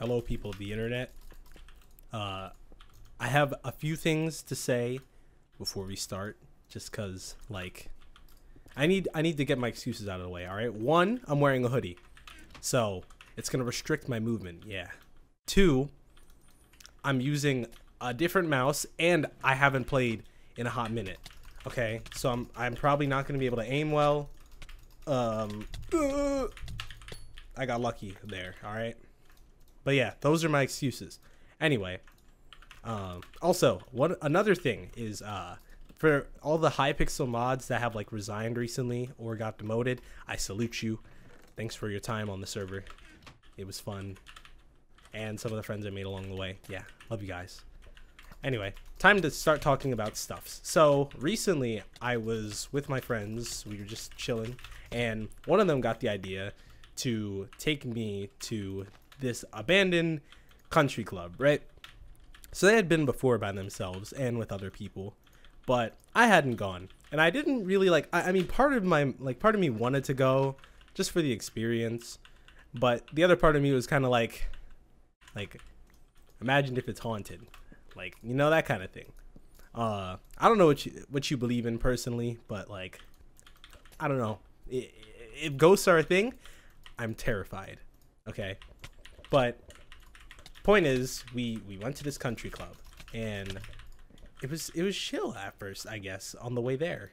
hello people of the internet. Uh, I have a few things to say before we start, just cause like I need I need to get my excuses out of the way. All right, one, I'm wearing a hoodie, so it's gonna restrict my movement. Yeah. Two, I'm using a different mouse, and I haven't played in a hot minute. Okay, so I'm I'm probably not gonna be able to aim well. Um, uh, I got lucky there. All right, but yeah, those are my excuses. Anyway, um, also one another thing is uh for all the Hypixel mods that have like resigned recently or got demoted, I salute you. Thanks for your time on the server. It was fun. And some of the friends I made along the way. Yeah, love you guys. Anyway, time to start talking about stuffs. So, recently I was with my friends, we were just chilling, and one of them got the idea to take me to this abandoned country club, right? So they had been before by themselves and with other people, but I hadn't gone. And I didn't really like I, I mean part of my like part of me wanted to go just for the experience, but the other part of me was kind of like like imagine if it's haunted like you know that kind of thing uh i don't know what you what you believe in personally but like i don't know if, if ghosts are a thing i'm terrified okay but point is we we went to this country club and it was it was chill at first i guess on the way there.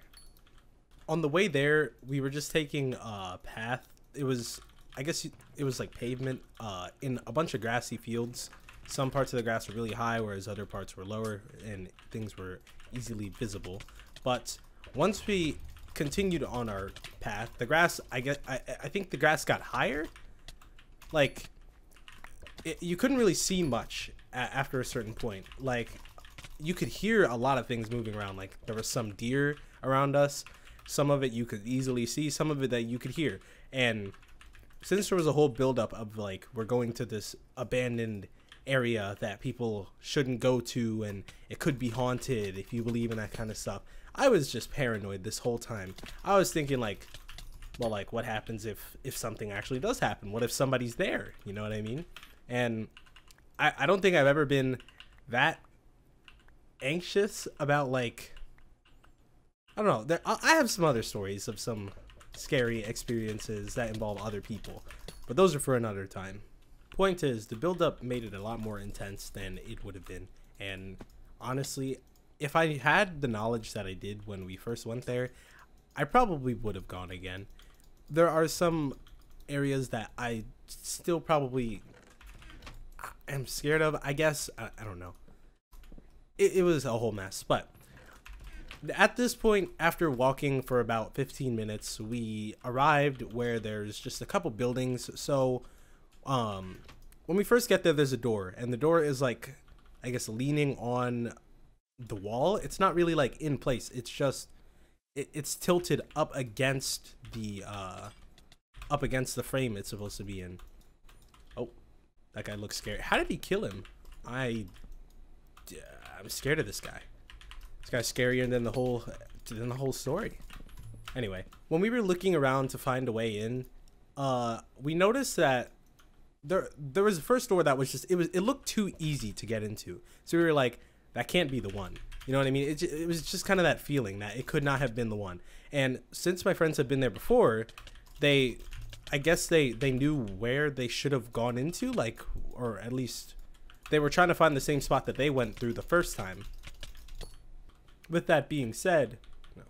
On the way there we were just taking a path. It was i guess it was like pavement uh in a bunch of grassy fields. Some parts of the grass were really high whereas other parts were lower and things were easily visible. But once we continued on our path the grass i get i, I think the grass got higher. Like it, you couldn't really see much after a certain point. Like you could hear a lot of things moving around. Like there was some deer around us. Some of it you could easily see. Some of it that you could hear. And since there was a whole buildup of like we're going to this abandoned area that people shouldn't go to and it could be haunted if you believe in that kind of stuff i was just paranoid this whole time. I was thinking like well like what happens if if something actually does happen? What if somebody's there? You know what i mean and i i don't think i've ever been that anxious about like i don't know there, i have some other stories of some scary experiences that involve other people but those are for another time. Point is the build up made it a lot more intense than it would have been. And honestly if i had the knowledge that i did when we first went there i probably would have gone again. There are some areas that i still probably am scared of i guess i, I don't know. It, it was a whole mess but at this point after walking for about 15 minutes we arrived where there's just a couple buildings. So um when we first get there there's a door and the door is like i guess leaning on the wall. It's not really like in place. It's just it, it's tilted up against the uh up against the frame it's supposed to be in that guy looks scary how did he kill him i i'm scared of this guy this guy's scarier than the whole than the whole story anyway when we were looking around to find a way in uh we noticed that there there was a first door that was just it was it looked too easy to get into. So we were like, that can't be the one. You know what I mean? It, it was just kind of that feeling that it could not have been the one. And since my friends had been there before, they, I guess they they knew where they should have gone into, like, or at least they were trying to find the same spot that they went through the first time. With that being said, no.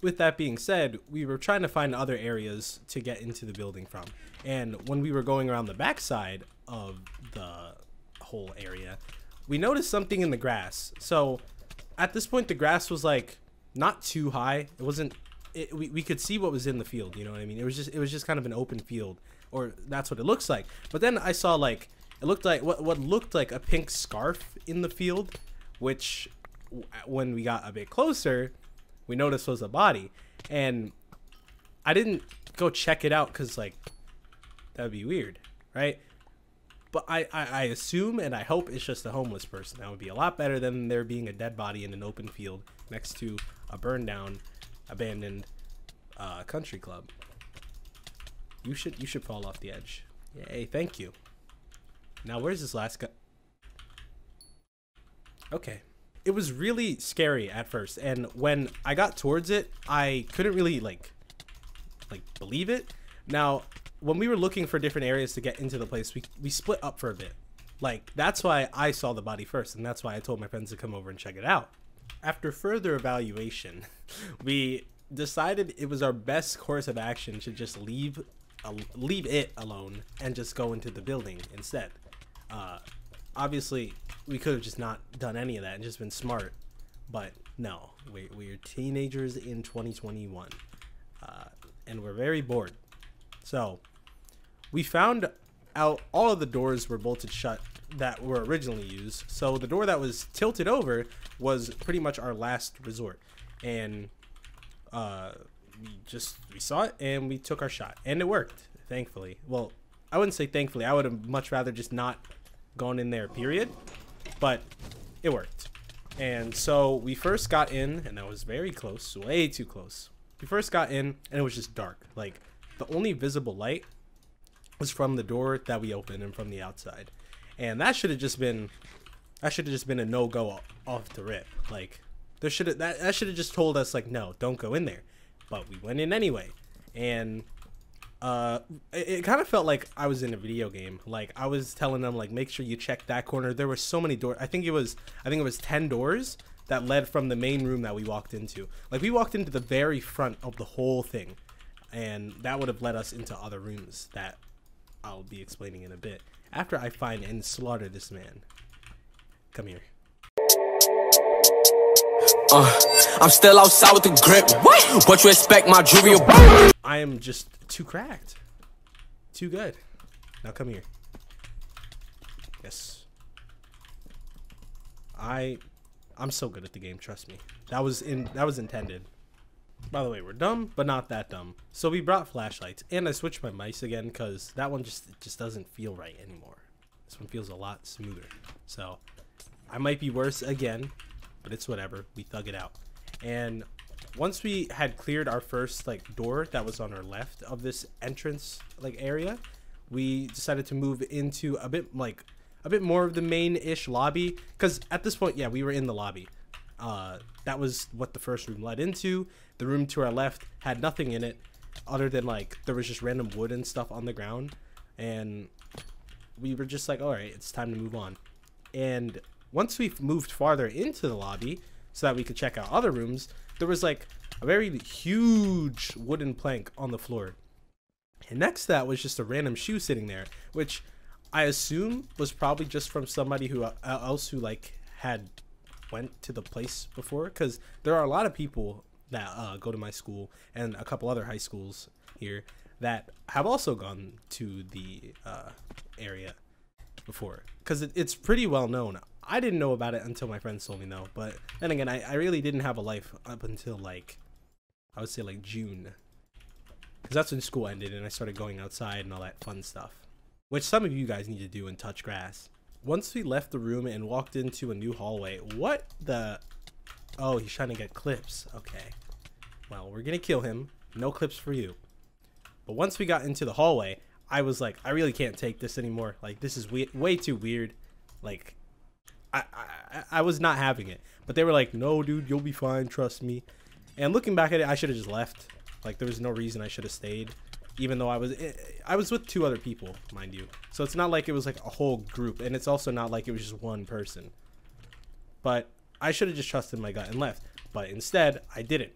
With that being said, we were trying to find other areas to get into the building from. And when we were going around the backside of the whole area, we noticed something in the grass. So at this point, the grass was like not too high. It wasn't. It, we, we could see what was in the field. You know what I mean? It was just it was just kind of an open field, or that's what it looks like. But then I saw like it looked like what what looked like a pink scarf in the field, which when we got a bit closer, we noticed was a body, and I didn't go check it out because like that would be weird, right? But I, I, I assume and I hope it's just a homeless person. That would be a lot better than there being a dead body in an open field next to a burned down, abandoned uh, country club. You should you should fall off the edge. Yay, thank you. Now, where's this last guy? Okay. It was really scary at first, and when I got towards it, I couldn't really, like, like, believe it. Now, when we were looking for different areas to get into the place, we, we split up for a bit. Like, that's why I saw the body first, and that's why I told my friends to come over and check it out. After further evaluation, we decided it was our best course of action to just leave uh, leave it alone and just go into the building instead. Uh, obviously, we could have just not done any of that and just been smart, but no, we, we're teenagers in 2021, uh, and we're very bored. So, we found out all of the doors were bolted shut that were originally used. So the door that was tilted over was pretty much our last resort, and uh, we just we saw it and we took our shot, and it worked. Thankfully, well, I wouldn't say thankfully. I would have much rather just not gone in there. Period. But it worked. And so we first got in, and that was very close, way too close. We first got in, and it was just dark. Like the only visible light was from the door that we opened and from the outside. And that should have just been that should have just been a no go off the rip. Like there should have that, that should have just told us like no, don't go in there. But we went in anyway. And uh it, it kind of felt like I was in a video game. Like I was telling them like make sure you check that corner. There were so many doors. I think it was I think it was 10 doors that led from the main room that we walked into. Like we walked into the very front of the whole thing. And that would have led us into other rooms that I'll be explaining in a bit. After I find and slaughter this man. Come here. Uh, I'm still outside with the grip. What? What you expect, my jewelry? I am just too cracked. Too good. Now come here. Yes. I I'm so good at the game, trust me. That was in that was intended. By the way, we're dumb, but not that dumb. So we brought flashlights, and I switched my mice again because that one just just doesn't feel right anymore. This one feels a lot smoother. So I might be worse again, but it's whatever. We thug it out. And once we had cleared our first like door that was on our left of this entrance like area, we decided to move into a bit like a bit more of the main-ish lobby because at this point, yeah, we were in the lobby. Uh, that was what the first room led into. The room to our left had nothing in it other than like there was just random wood and stuff on the ground. And we were just like all right it's time to move on. And once we moved farther into the lobby so that we could check out other rooms there was like a very huge wooden plank on the floor. And next to that was just a random shoe sitting there which i assume was probably just from somebody who uh, else who like had went to the place before because there are a lot of people that uh, go to my school and a couple other high schools here that have also gone to the uh, area before because it, it's pretty well known. I didn't know about it until my friends told me though. but then again, I, I really didn't have a life up until like I would say like June because that's when school ended and I started going outside and all that fun stuff, which some of you guys need to do and touch grass. Once we left the room and walked into a new hallway, what the? Oh, he's trying to get clips. Okay. Well, we're gonna kill him. No clips for you. But once we got into the hallway, I was like, I really can't take this anymore. Like, this is way, way too weird. Like, I, I, I was not having it. But they were like, no, dude, you'll be fine. Trust me. And looking back at it, I should have just left. Like, there was no reason I should have stayed. Even though I was, eh, I was with two other people, mind you. So it's not like it was like a whole group. And it's also not like it was just one person. But I should have just trusted my gut and left. But instead, I didn't.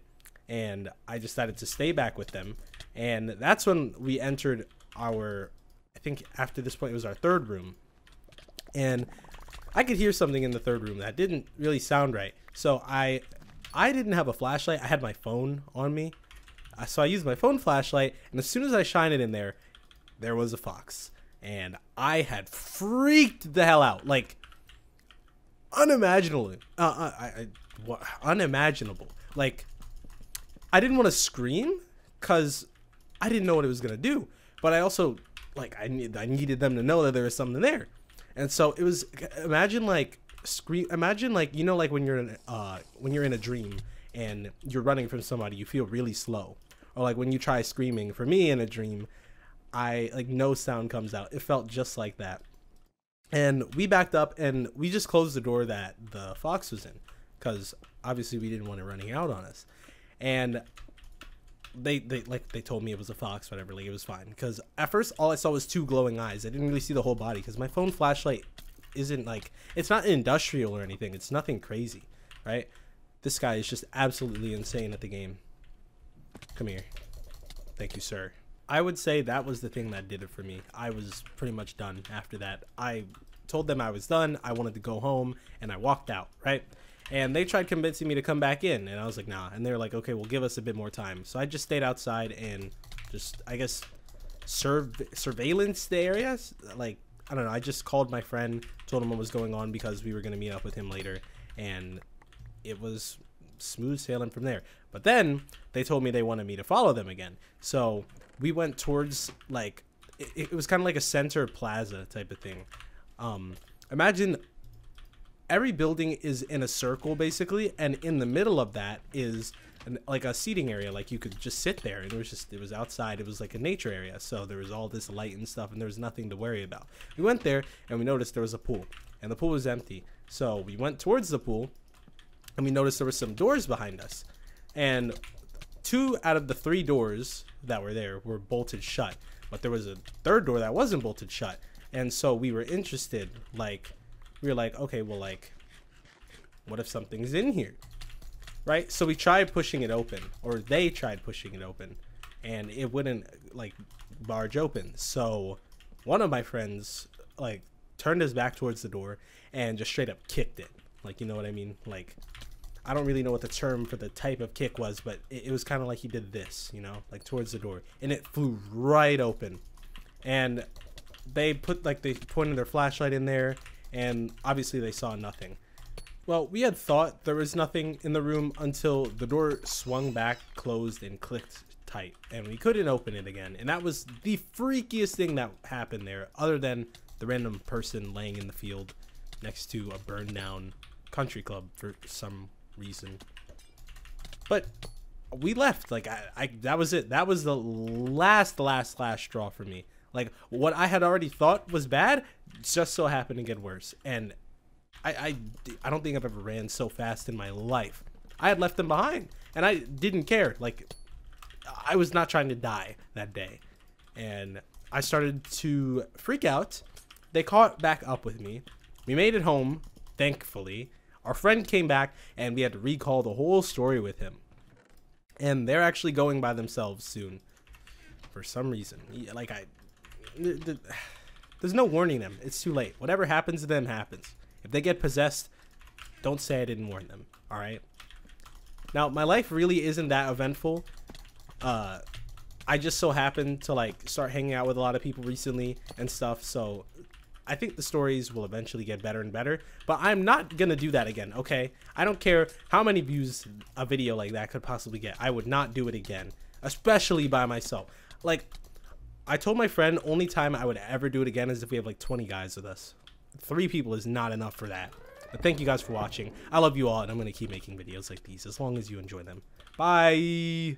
And I decided to stay back with them. And that's when we entered our, I think after this point, it was our third room. And I could hear something in the third room that didn't really sound right. So I I didn't have a flashlight. I had my phone on me. So I used my phone flashlight, and as soon as I shine it in there, there was a fox. And I had freaked the hell out. Like unimaginable. Uh, uh, I, I, unimaginable. Like I didn't want to scream cuz I didn't know what it was going to do. But I also like I need I needed them to know that there was something there. And so it was imagine like scream imagine like you know like when you're in uh when you're in a dream and you're running from somebody you feel really slow or like when you try screaming for me in a dream I like no sound comes out. It felt just like that. And we backed up and we just closed the door that the fox was in because obviously we didn't want it running out on us. And they they like they told me it was a fox, whatever. Like it was fine because at first all I saw was two glowing eyes. I didn't really see the whole body because my phone flashlight isn't like it's not industrial or anything. It's nothing crazy, right? This guy is just absolutely insane at the game. Come here. Thank you, sir. I would say that was the thing that did it for me. I was pretty much done after that. I told them I was done. I wanted to go home and I walked out, right? And they tried convincing me to come back in and I was like, "Nah." And they were like, "Okay, well, give us a bit more time." So I just stayed outside and just I guess serve surveillance the area. Like, I don't know. I just called my friend, told him what was going on because we were going to meet up with him later and it was smooth sailing from there. But then they told me they wanted me to follow them again. So we went towards like it, it was kind of like a center plaza type of thing. Um, imagine every building is in a circle basically, and in the middle of that is an, like a seating area. Like you could just sit there, and it was just it was outside. It was like a nature area, so there was all this light and stuff, and there was nothing to worry about. We went there, and we noticed there was a pool, and the pool was empty. So we went towards the pool, and we noticed there were some doors behind us, and two out of the three doors that were there were bolted shut, but there was a third door that wasn't bolted shut, and so we were interested. Like, we were like, okay, well, like, what if something's in here, right? So we tried pushing it open, or they tried pushing it open, and it wouldn't like barge open. So one of my friends like turned his back towards the door and just straight up kicked it. Like, you know what I mean? Like I don't really know what the term for the type of kick was, but it, it was kind of like he did this, you know, like towards the door, and it flew right open. And they put like they pointed their flashlight in there, and obviously they saw nothing. Well, we had thought there was nothing in the room until the door swung back, closed, and clicked tight, and we couldn't open it again. And that was the freakiest thing that happened there, other than the random person laying in the field next to a burned down country club for some reason. But we left. Like I, I that was it. That was the last, last, last straw for me. Like what I had already thought was bad, just so happened to get worse. And I, I, I don't think I've ever ran so fast in my life. I had left them behind, and I didn't care. Like I was not trying to die that day, and I started to freak out. They caught back up with me. We made it home, thankfully, our friend came back and we had to recall the whole story with him. And they're actually going by themselves soon. For some reason. Like, I. There's no warning them. It's too late. Whatever happens to them happens. If they get possessed, don't say I didn't warn them. Alright? Now, my life really isn't that eventful. Uh, I just so happened to like start hanging out with a lot of people recently and stuff. So I think the stories will eventually get better and better, but I'm not gonna do that again, okay? I don't care how many views a video like that could possibly get. I would not do it again, especially by myself. Like, I told my friend only time I would ever do it again is if we have like 20 guys with us. Three people is not enough for that. But thank you guys for watching. I love you all, and I'm gonna keep making videos like these as long as you enjoy them. Bye!